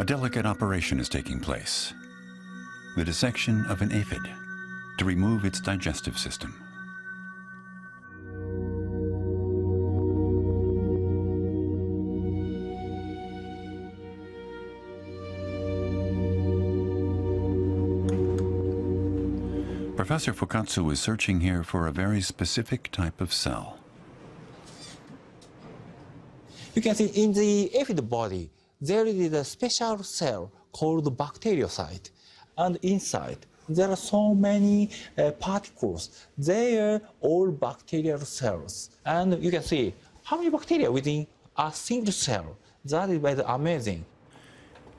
A delicate operation is taking place. The dissection of an aphid to remove its digestive system. Professor Fukatsu is searching here for a very specific type of cell. You can see in the aphid body, there is a special cell called bacteriocyte. And inside, there are so many uh, particles. They are all bacterial cells. And you can see how many bacteria within a single cell. That is very amazing.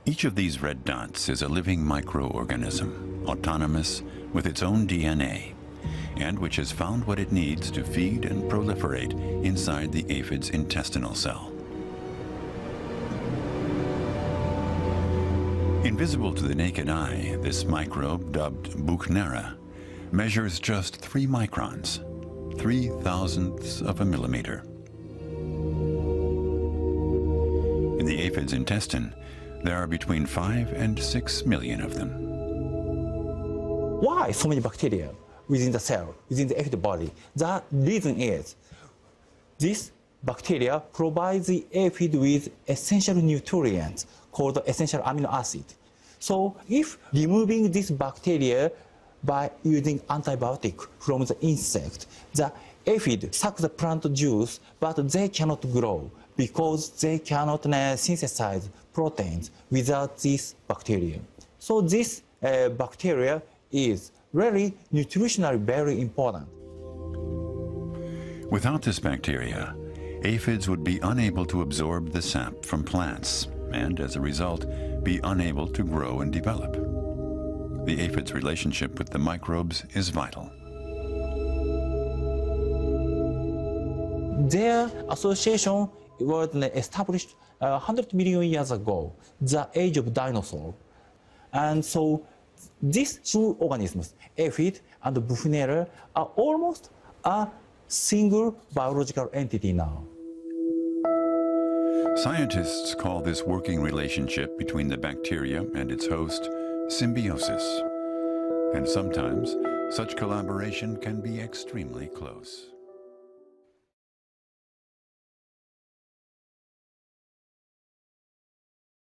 Each of these red dots is a living microorganism, autonomous with its own DNA, and which has found what it needs to feed and proliferate inside the aphid's intestinal cell. Invisible to the naked eye, this microbe, dubbed Buchnera, measures just three microns, three thousandths of a millimeter. In the aphid's intestine, there are between five and six million of them. Why so many bacteria within the cell, within the aphid body? The reason is this bacteria provides the aphid with essential nutrients called essential amino acid. So if removing this bacteria by using antibiotic from the insect, the aphid suck the plant juice, but they cannot grow because they cannot synthesize proteins without this bacteria. So this uh, bacteria is really nutritionally very important. Without this bacteria, aphids would be unable to absorb the sap from plants and, as a result, be unable to grow and develop. The aphid's relationship with the microbes is vital. Their association was established uh, 100 million years ago, the age of dinosaur. And so these two organisms, aphid and Buchnera, are almost a single biological entity now. Scientists call this working relationship between the bacteria and its host symbiosis. And sometimes such collaboration can be extremely close.